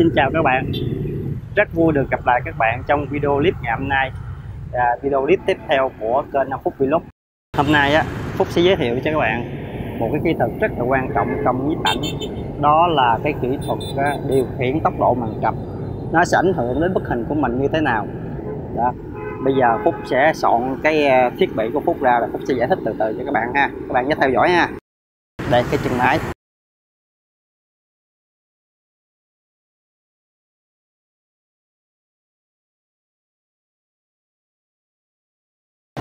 Xin chào các bạn. Rất vui được gặp lại các bạn trong video clip ngày hôm nay. À, Video clip tiếp theo của kênh 5 Phút Vlog. Hôm nay á, Phúc sẽ giới thiệu cho các bạn một cái kỹ thuật rất là quan trọng trong nhiếp ảnh. Đó là cái kỹ thuật á, điều khiển tốc độ màn trập Nó sẽ ảnh hưởng đến bức hình của mình như thế nào. Đó. Bây giờ Phúc sẽ soạn cái à, thiết bị của Phúc ra là Phúc sẽ giải thích từ từ cho các bạn ha. Các bạn nhớ theo dõi ha. Đây cái chân máy.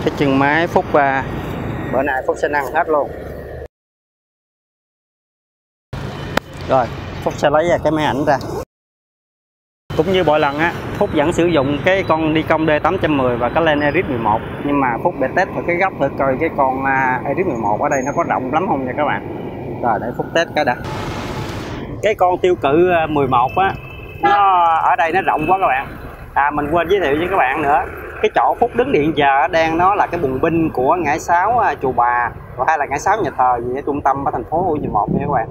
Cái chân máy phúc và bữa nay phúc sẽ nâng hết luôn. Rồi phúc sẽ lấy cái máy ảnh ra. Cũng như mọi lần á phúc vẫn sử dụng cái con đi công d 810 và cái len Eris 11 nhưng mà phúc để test thử cái góc thử coi cái con uh, Eris 11 ở đây nó có rộng lắm không nha các bạn. Rồi để phúc test cái đã. Cái con tiêu cự à, 11 á nó ở đây nó rộng quá các bạn. À mình quên giới thiệu với các bạn nữa cái chỗ phúc đứng điện giờ đang nó là cái bùng binh của ngã sáu à, chùa bà và hay là ngã sáu nhà thờ gì ở trung tâm ở thành phố Hồ Chí Minh nha các bạn.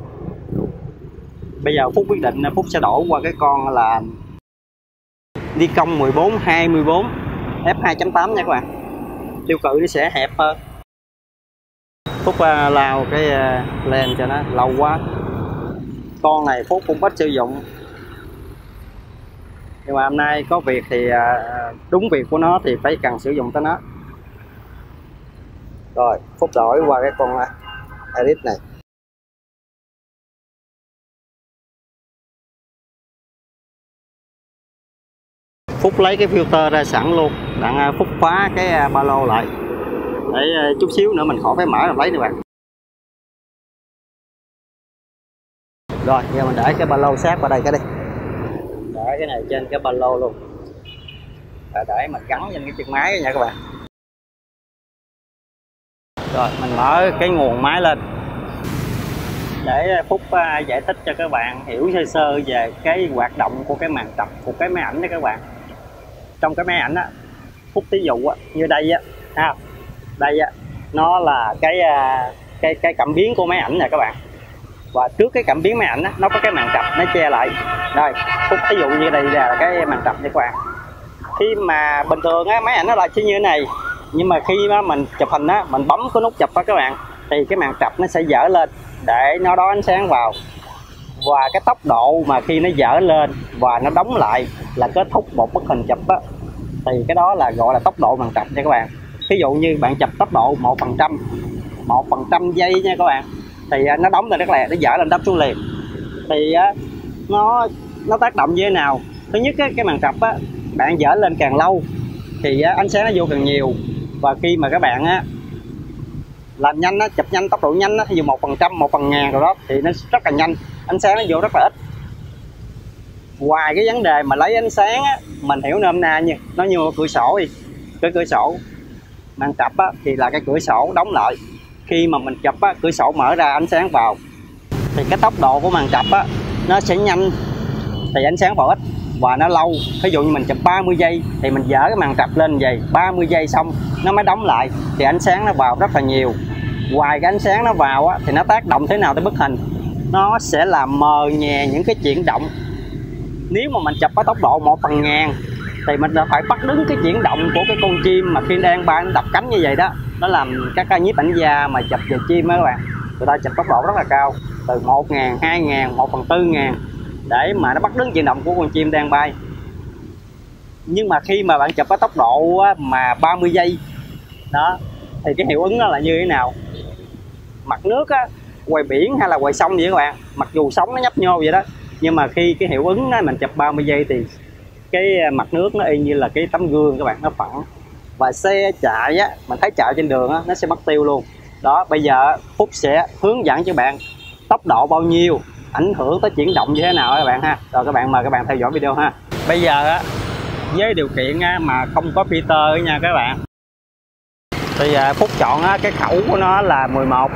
Bây giờ phúc quyết định phúc sẽ đổ qua cái con là đi công 14 24 f 2.8 nha các bạn. Tiêu cự nó sẽ hẹp hơn. Phúc à, lao cái uh, lên cho nó lâu quá. Con này phúc cũng ít sử dụng nhưng mà hôm nay có việc thì à, đúng việc của nó thì phải cần sử dụng tới nó. Rồi phúc đổi qua cái con à, edit này. Phúc lấy cái filter ra sẵn luôn đặng à, phúc khóa cái ba lô lại. Để chút xíu nữa mình khỏi phải mở làm lấy nữa bạn. Rồi giờ mình để cái ba lô sát vào đây cái đi cái này trên cái ba lô luôn. Để, để mình gắn lên cái chiếc máy nha các bạn. Rồi mình mở cái nguồn máy lên. Để phúc à, giải thích cho các bạn hiểu sơ sơ về cái hoạt động của cái màn tập của cái máy ảnh đó các bạn. Trong cái máy ảnh á phúc ví dụ á, như đây á ha đây á nó là cái à, cái cái cảm biến của máy ảnh nè các bạn và trước cái cảm biến máy ảnh á, nó có cái màn cặp nó che lại. Đây ví dụ như đây là cái màn cặp nha các bạn. Khi mà bình thường á máy ảnh nó là chỉ như thế này. Nhưng mà khi mà mình chụp hình á mình bấm cái nút chụp á các bạn thì cái màn cặp nó sẽ dở lên để nó đón ánh sáng vào. Và cái tốc độ mà khi nó dở lên và nó đóng lại là kết thúc một bức hình chụp á. Thì cái đó là gọi là tốc độ màn cặp nha các bạn. Ví dụ như bạn chụp tốc độ một phần trăm một phần trăm giây nha các bạn thì à, nó đóng lên rất là nó dở lên đắp xuống liền. Thì nó nó tác động như thế nào? Thứ nhất cái màn trập á, bạn dở lên càng lâu thì ánh sáng nó vô càng nhiều. Và khi mà các bạn, á, làm nhanh, á, chụp nhanh, tốc độ nhanh, á, ví dụ một phần trăm, một phần ngàn rồi đó, thì nó rất là nhanh, ánh sáng nó vô rất là ít. Ngoài cái vấn đề mà lấy ánh sáng, á, mình hiểu nôm na như nó như cửa sổ đi, cái cửa sổ màn trập á, thì là cái cửa sổ đóng lại khi mà mình chụp á, cửa sổ mở ra ánh sáng vào thì cái tốc độ của màn chụp á nó sẽ nhanh thì ánh sáng vào ít và nó lâu. Ví dụ như mình chụp 30 giây thì mình dở cái màn chụp lên vậy 30 giây xong nó mới đóng lại thì ánh sáng nó vào rất là nhiều. Ngoài cái ánh sáng nó vào á, thì nó tác động thế nào tới bức hình? Nó sẽ làm mờ nhè những cái chuyển động. Nếu mà mình chụp với tốc độ một phần ngàn thì mình phải bắt đứng cái chuyển động của cái con chim mà khi đang bay đập cánh như vậy đó nó làm các ca nhiếp ảnh gia mà chụp về chim á các bạn. Người ta chụp tốc độ rất là cao từ một ngàn hai ngàn một phần tư ngàn để mà nó bắt đứng chuyển động của con chim đang bay. Nhưng mà khi mà bạn chụp với tốc độ mà 30 giây đó thì cái hiệu ứng nó là như thế nào? Mặt nước á ngoài biển hay là ngoài sông vậy các bạn mặc dù sóng nó nhấp nhô vậy đó nhưng mà khi cái hiệu ứng á, mình chụp 30 giây thì cái à, mặt nước nó y như là cái tấm gương các bạn nó phẳng. Và xe chạy á mình thấy chạy trên đường á nó sẽ mất tiêu luôn. Đó bây giờ phúc sẽ hướng dẫn cho bạn tốc độ bao nhiêu ảnh hưởng tới chuyển động như thế nào các bạn ha. Rồi các bạn mời các bạn theo dõi video ha. Bây giờ á với điều kiện á, mà không có Peter nha các bạn. Thì phúc chọn á, cái khẩu của nó là 11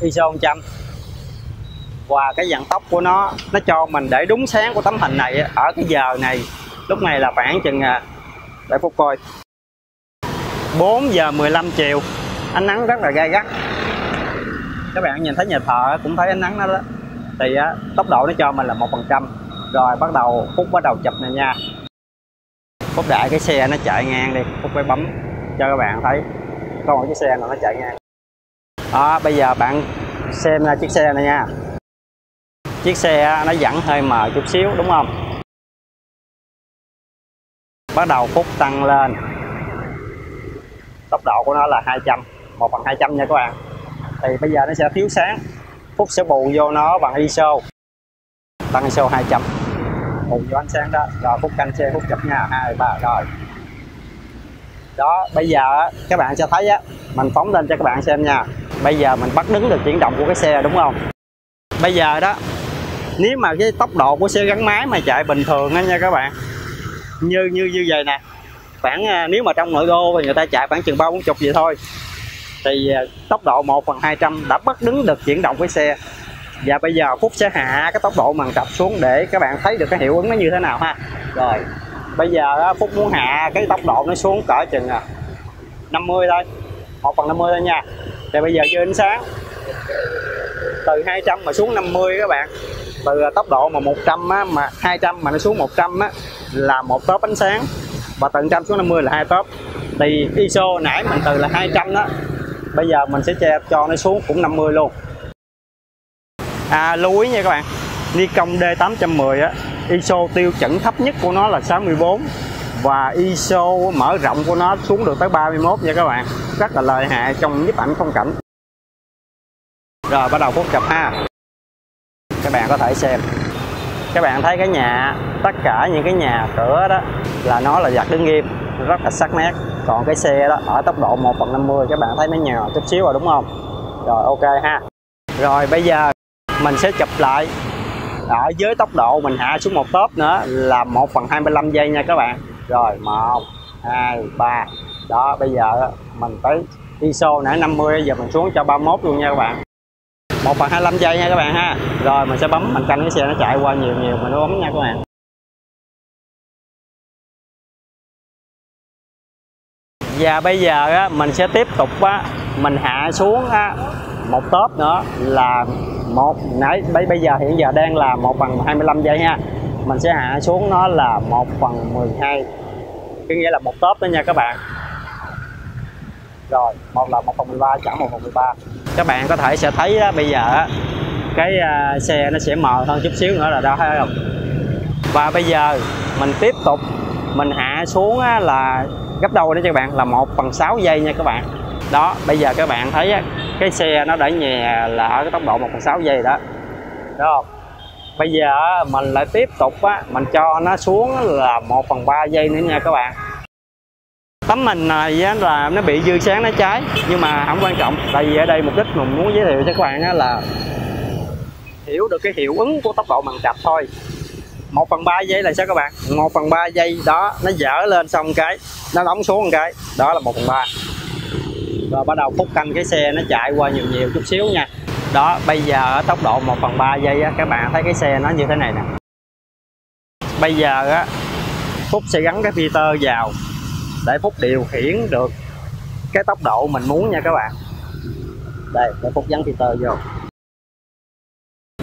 ISO 100 và cái dạng tốc của nó nó cho mình để đúng sáng của tấm hình này ở cái giờ này. Lúc này là khoảng chừng à, để phút coi. 4 giờ 15 chiều ánh nắng rất là gai gắt. Các bạn nhìn thấy nhà thờ cũng thấy ánh nắng đó, đó. thì á, tốc độ nó cho mình là một phần trăm. Rồi bắt đầu phút bắt đầu chụp này nha. Phúc đại cái xe nó chạy ngang đi phúc phải bấm cho các bạn thấy. Có một chiếc xe nào nó chạy ngang. Đó bây giờ bạn xem chiếc xe này nha chiếc xe nó vẫn hơi mờ chút xíu, đúng không? Bắt đầu phút tăng lên. Tốc độ của nó là 200 một phần 200 nha các bạn. Thì bây giờ nó sẽ thiếu sáng. Phút sẽ bù vô nó bằng ISO. Tăng ISO 200 bù vô ánh sáng đó. Rồi phút canh xe phút chụp nha. Hai, ba, rồi. Đó, bây giờ các bạn sẽ thấy á, mình phóng lên cho các bạn xem nha. Bây giờ mình bắt đứng được chuyển động của cái xe, đúng không? Bây giờ đó nếu mà cái tốc độ của xe gắn máy mà chạy bình thường á nha các bạn. Như như như vậy nè. Khoảng à, nếu mà trong nội đô thì người ta chạy khoảng chừng ba bốn chục vậy thôi. Thì à, tốc độ 1 phần 200 đã bắt đứng được chuyển động cái xe. Và bây giờ Phúc sẽ hạ cái tốc độ màn trập xuống để các bạn thấy được cái hiệu ứng nó như thế nào ha. Rồi, bây giờ Phúc muốn hạ cái tốc độ nó xuống cỡ chừng à, 50 thôi. 1 phần 50 thôi nha. Thì bây giờ chưa ánh sáng. Từ 200 mà xuống 50 các bạn từ tốc độ mà 100 á, mà 200 mà nó xuống 100 á, là một tốp ánh sáng. Và từ 100 xuống 50 là hai tốp thì ISO nãy mình từ là 200 đó bây giờ mình sẽ che cho nó xuống cũng 50 luôn. À lưu ý nha các bạn Nikon D810 á ISO tiêu chuẩn thấp nhất của nó là 64 và ISO mở rộng của nó xuống được tới 31 nha các bạn. Rất là lợi hại trong nhiếp ảnh phong cảnh. Rồi bắt đầu phút chập ha các bạn có thể xem. Các bạn thấy cái nhà, tất cả những cái nhà cửa đó là nó là giặt đứng nghiêm, rất là sắc nét. Còn cái xe đó ở tốc độ 1 phần 50 các bạn thấy nó nhào chút xíu rồi, đúng không? Rồi, ok ha. Rồi, bây giờ mình sẽ chụp lại. Ở dưới tốc độ mình hạ xuống một tốp nữa là 1 phần 25 giây nha các bạn. Rồi 1 2 3 đó, bây giờ mình tới ISO nãy 50 giờ mình xuống cho 31 luôn nha các bạn. 1 phần 25 giây nha các bạn ha. Rồi mình sẽ bấm mình canh cái xe nó chạy qua nhiều nhiều mình bấm nha các bạn. Và bây giờ á, mình sẽ tiếp tục á, mình hạ xuống á, một tốp nữa là một nãy bây, bây giờ hiện giờ đang là một phần 25 giây ha. Mình sẽ hạ xuống nó là một phần 12 có nghĩa là một tốp đó nha các bạn. Rồi một là một phần 13 chẳng một phần 13 các bạn có thể sẽ thấy đó, bây giờ cái uh, xe nó sẽ mờ hơn chút xíu nữa là đó thấy không và bây giờ mình tiếp tục mình hạ xuống á, là gấp đôi đó cho các bạn là 1 phần 6 giây nha các bạn. Đó bây giờ các bạn thấy á, cái xe nó đã nhè là ở cái tốc độ 1 phần 6 giây đó. Đó không? Bây giờ mình lại tiếp tục á, mình cho nó xuống là 1 phần 3 giây nữa nha các bạn tấm hình này là nó bị dư sáng nó cháy nhưng mà không quan trọng. Tại vì ở đây mục đích mình muốn giới thiệu cho các bạn là hiểu được cái hiệu ứng của tốc độ bằng trạch thôi. 1 phần 3 giây là sao các bạn? 1 phần 3 giây đó nó dở lên xong cái nó đóng xuống một cái. Đó là 1 phần 3 rồi bắt đầu phút canh cái xe nó chạy qua nhiều nhiều chút xíu nha. Đó bây giờ ở tốc độ 1 phần 3 giây á, các bạn thấy cái xe nó như thế này nè. Bây giờ á Phúc sẽ gắn cái filter vào để Phúc điều khiển được cái tốc độ mình muốn nha các bạn. Đây để Phúc gắn filter vô.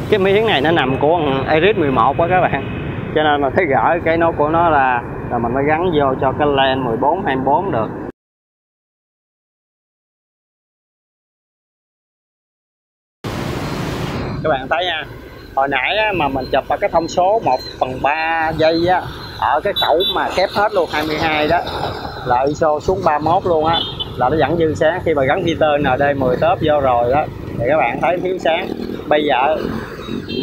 Cái miếng này nó nằm của Iris 11 quá các bạn. Cho nên mà thấy gỡ cái nốt của nó là là mình mới gắn vô cho cái len 14 24 được. Các bạn thấy nha hồi nãy á, mà mình chụp vào cái thông số 1 phần 3 giây á ở cái khẩu mà kép hết luôn 22 đó là ISO xuống 31 luôn á. Là nó vẫn dư sáng. Khi mà gắn filter ND 10 tớp vô rồi đó thì các bạn thấy thiếu sáng. Bây giờ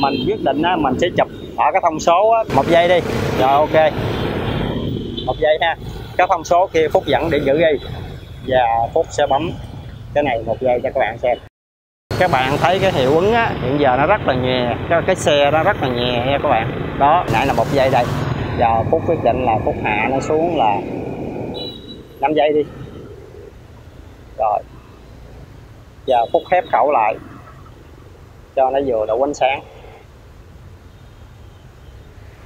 mình quyết định á, mình sẽ chụp ở cái thông số á, một giây đi. Rồi ok. Một giây ha. Cái thông số kia phút dẫn để giữ đi. Và phút sẽ bấm cái này một giây cho các bạn xem. Các bạn thấy cái hiệu ứng á hiện giờ nó rất là nhẹ. Cái, cái xe nó rất là nhẹ nha các bạn. Đó nãy là một giây đây. Giờ phút quyết định là phút hạ nó xuống là 5 giây đi. Rồi. Giờ phút khép khẩu lại. Cho nó vừa đủ ánh sáng.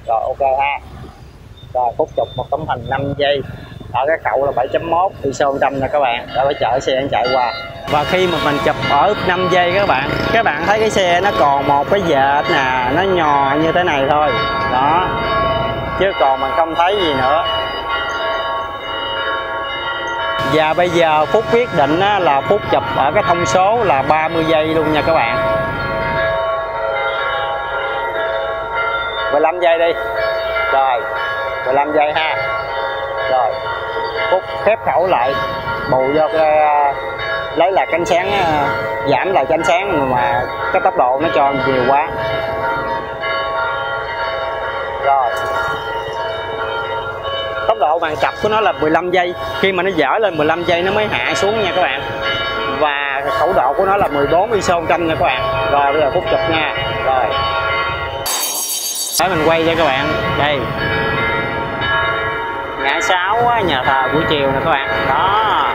Rồi, ok ha. Rồi phút chụp một tấm hình 5 giây. Ở cái cậu là 7.1 ISO 100 nha các bạn. Đã phải chở xe chạy qua. Và khi mà mình chụp ở 5 giây các bạn các bạn thấy cái xe nó còn một cái dệt nè, nó nhò như thế này thôi. Đó. Chứ còn mình không thấy gì nữa và bây giờ Phúc quyết định là Phúc chụp ở cái thông số là 30 giây luôn nha các bạn. 15 giây đi. Rồi 15 giây ha. Rồi, Phúc khép khẩu lại, bù vô cái à, lấy là cánh sáng à, giảm lại cánh sáng mà cái tốc độ nó cho nhiều quá. Độ bàn cặp của nó là 15 giây. Khi mà nó dở lên 15 giây, nó mới hạ xuống nha các bạn. Và khẩu độ của nó là 14 ISO 100 nha các bạn. Rồi, bây giờ phút chụp nha. Rồi. Để mình quay cho các bạn. Đây. Ngã sáu nhà thờ buổi chiều nè các bạn. Đó.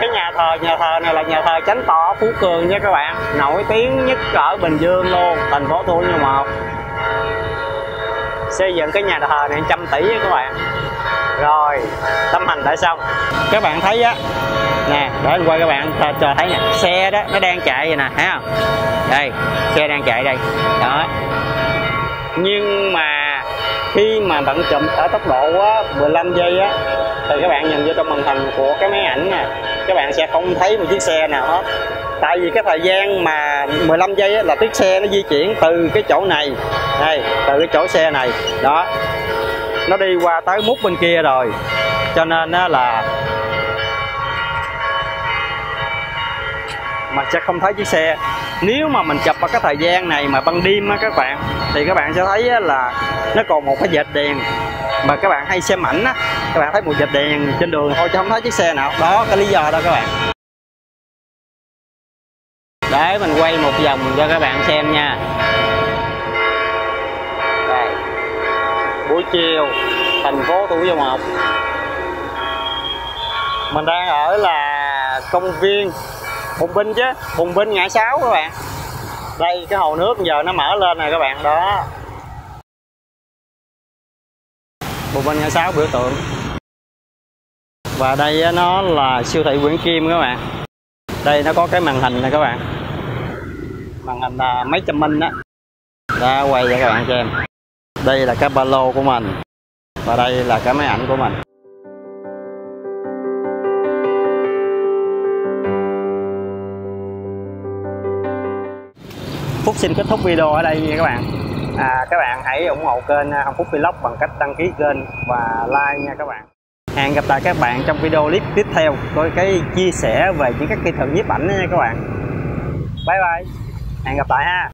Cái nhà thờ nhà thờ này là nhà thờ chánh tỏ phú cường nha các bạn. Nổi tiếng nhất ở bình dương luôn, thành phố thủ Dầu một xây dựng cái nhà thờ này trăm tỷ các bạn. Rồi tấm hành đã xong. Các bạn thấy á nè để anh quay các bạn cho, cho thấy nè xe đó nó đang chạy vậy nè thấy không? Đây xe đang chạy đây. Đó. Nhưng mà khi mà bạn chậm ở tốc độ á, 15 giây á thì các bạn nhìn vô trong màn hình của cái máy ảnh nè các bạn sẽ không thấy một chiếc xe nào hết tại vì cái thời gian mà 15 giây á, là chiếc xe nó di chuyển từ cái chỗ này đây từ cái chỗ xe này. Đó. Nó đi qua tới mút bên kia rồi. Cho nên á, là mà sẽ không thấy chiếc xe. Nếu mà mình chụp vào cái thời gian này mà ban đêm á các bạn thì các bạn sẽ thấy á, là nó còn một cái dệt đèn. Mà các bạn hay xem ảnh á các bạn thấy một dệt đèn trên đường thôi chứ không thấy chiếc xe nào. Đó cái lý do đó các bạn để mình quay một vòng cho các bạn xem nha. Đây. Buổi chiều, thành phố thủ dầu một. Mình đang ở là công viên bùng binh chứ bùng binh ngã sáu các bạn. Đây, cái hồ nước giờ nó mở lên nè các bạn, đó. Bùng binh ngã sáu, biểu tượng. Và đây nó là siêu thị Nguyễn Kim các bạn. Đây, nó có cái màn hình này các bạn màn hình là mấy trăm minh á, đã quay cho các bạn xem. Đây là cái ba lô của mình. Và đây là cái máy ảnh của mình. Phúc xin kết thúc video ở đây nha các bạn. À, các bạn hãy ủng hộ kênh à, Hồng Phúc Vlog bằng cách đăng ký kênh và like nha các bạn. Hẹn gặp lại các bạn trong video clip tiếp theo tôi cái chia sẻ về những các kỹ thuật nhiếp ảnh nha các bạn. Bye bye hẹn gặp lại ha.